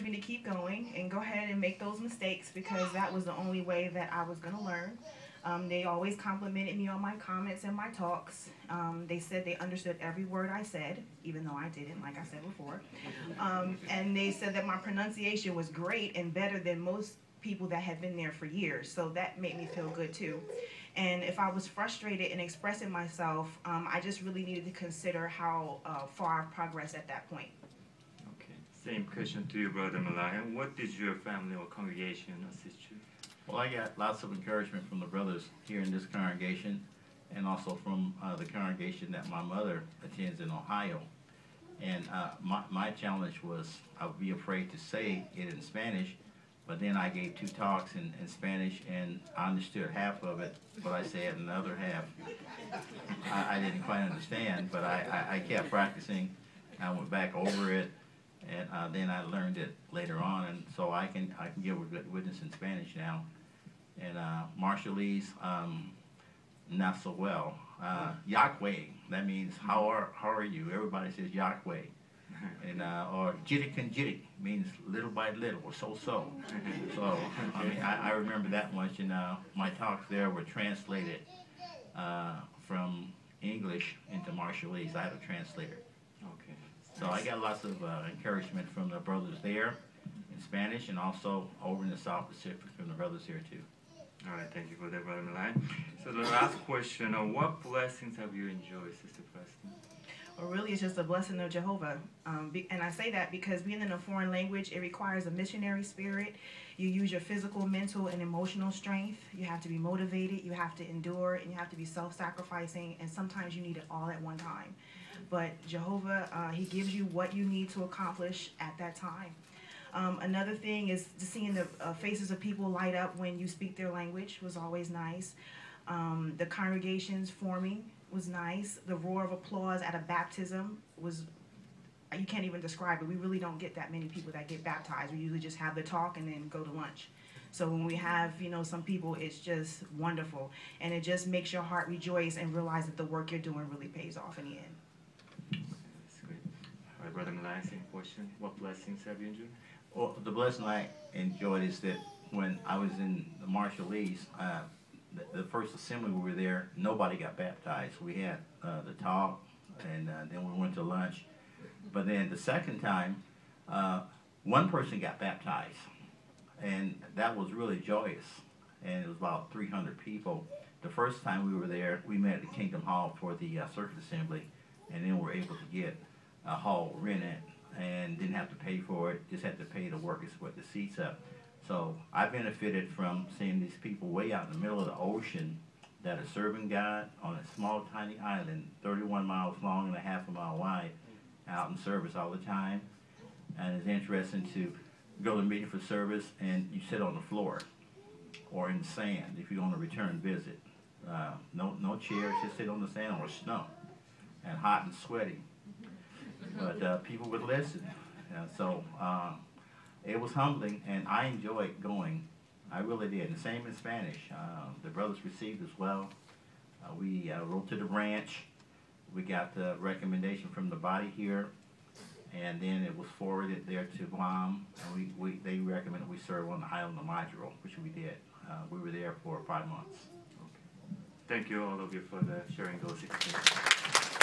me to keep going and go ahead and make those mistakes because that was the only way that I was going to learn. Um, they always complimented me on my comments and my talks. Um, they said they understood every word I said, even though I didn't, like I said before. Um, and they said that my pronunciation was great and better than most people that had been there for years. So that made me feel good too. And if I was frustrated in expressing myself, um, I just really needed to consider how uh, far I've progressed at that point. Same question to you, Brother Malayan. What did your family or congregation assist you? Well, I got lots of encouragement from the brothers here in this congregation and also from uh, the congregation that my mother attends in Ohio. And uh, my, my challenge was I would be afraid to say it in Spanish, but then I gave two talks in, in Spanish and I understood half of it, what I said, the other half I, I didn't quite understand, but I, I, I kept practicing. I went back over it, and uh, then I learned it later on, and so I can I can give a good witness in Spanish now. And uh, Marshallese, um, not so well. Uh, Yokwe, that means how are how are you? Everybody says Yokwe. And uh, or jirikan jirik means little by little or so so. So I mean I, I remember that much, and uh, my talks there were translated uh, from English into Marshallese. I have a translator. Okay. So I got lots of uh, encouragement from the brothers there in Spanish and also over in the South Pacific from the brothers here too. All right, thank you for that, Brother Malayan. So the last question, uh, what blessings have you enjoyed, Sister Preston? Really, it's just a blessing of Jehovah. Um, be, and I say that because being in a foreign language, it requires a missionary spirit. You use your physical, mental, and emotional strength. You have to be motivated. You have to endure, and you have to be self-sacrificing. And sometimes you need it all at one time. But Jehovah, uh, He gives you what you need to accomplish at that time. Um, another thing is seeing the uh, faces of people light up when you speak their language was always nice. Um, the congregations forming was nice. The roar of applause at a baptism was, you can't even describe it. We really don't get that many people that get baptized. We usually just have the talk and then go to lunch. So when we have, you know, some people, it's just wonderful. And it just makes your heart rejoice and realize that the work you're doing really pays off in the end. That's great. All right, Brother Malayan, same question. What blessings have you enjoyed? Well, the blessing I enjoyed is that when I was in the Marshallese, uh, the, first assembly we were there, nobody got baptized. We had uh, the talk, and uh, then we went to lunch. But then the second time, uh, one person got baptized, and that was really joyous. And it was about 300 people. The first time we were there, we met at the Kingdom Hall for the uh, circuit assembly, and then we were able to get a hall rented and didn't have to pay for it, just had to pay the workers to put the seats up. So I benefited from seeing these people way out in the middle of the ocean that are serving God on a small, tiny island, 31 miles long and a half a mile wide, out in service all the time. And it's interesting to go to a meeting for service and you sit on the floor or in the sand if you're on a return visit. Uh, no, no chairs, just sit on the sand or snow and hot and sweaty but uh, people would listen. Uh, so uh, it was humbling, and I enjoyed going. I really did. The same in Spanish. Uh, the brothers received as well. Uh, we uh, wrote to the branch. We got the recommendation from the body here, and then it was forwarded there to Guam. And we, we they recommended we serve on the island of Majuro, which we did. we were there for five months. Thank you all of you for the sharing those experiences.